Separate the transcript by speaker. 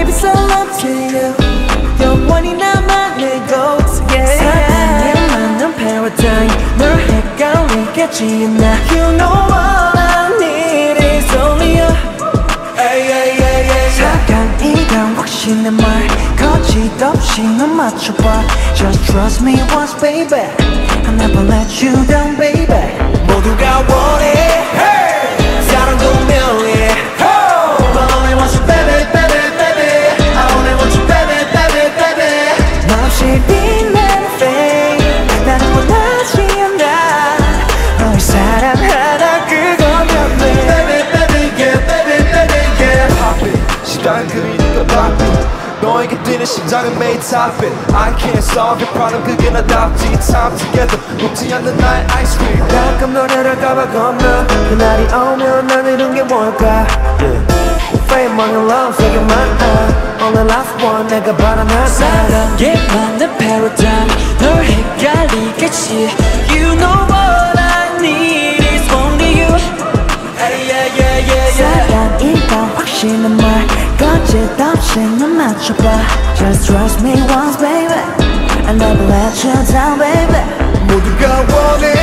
Speaker 1: baby so love to you 영원히 남아 내 곳에 사랑에 맞는 paradigm 널 헷갈리겠지 않아 You know what I need is only you Ay, ay, ay, ay,
Speaker 2: 잠깐 이런 확신의 말 거짓 없이 넌 맞춰봐 Just trust me once baby I'll never let you down baby
Speaker 1: 모두가 원해 사
Speaker 3: 너에게 뛰는 심장은 매일 top it I can't solve your problem 그게 나답지 Time together 녹지 않는 나의 ice cream
Speaker 1: 가끔 노래를 가봐 건너 그날이 오면 난 이룬 게 뭘까 Fame on your love 세계만 Only last one 내가 바라는
Speaker 2: 사랑에 맞는 paradigm 널 헷갈리겠지 You know what I need is only you
Speaker 1: Hey yeah yeah yeah yeah
Speaker 2: 사랑이란 확신의 말 거짓 없 이 넌 맞춰봐 Just trust me once baby I never let you down baby
Speaker 1: 모두가 원해